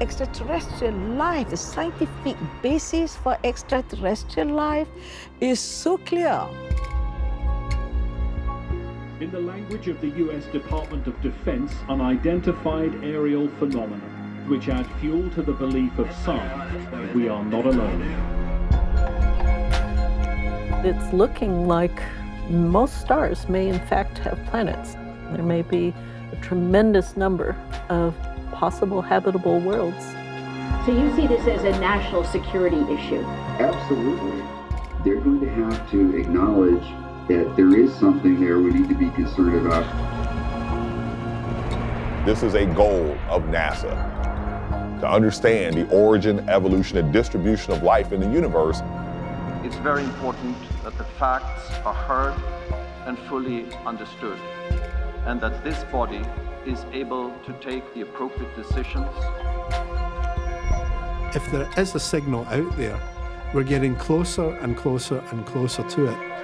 extraterrestrial life, the scientific basis for extraterrestrial life is so clear. In the language of the US Department of Defense, unidentified aerial phenomena, which add fuel to the belief of some that we are not alone. It's looking like most stars may in fact have planets. There may be a tremendous number of possible habitable worlds. So you see this as a national security issue? Absolutely. They're going to have to acknowledge that there is something there we need to be concerned about. This is a goal of NASA to understand the origin, evolution, and distribution of life in the universe. It's very important that the facts are heard and fully understood, and that this body is able to take the appropriate decisions. If there is a signal out there, we're getting closer and closer and closer to it.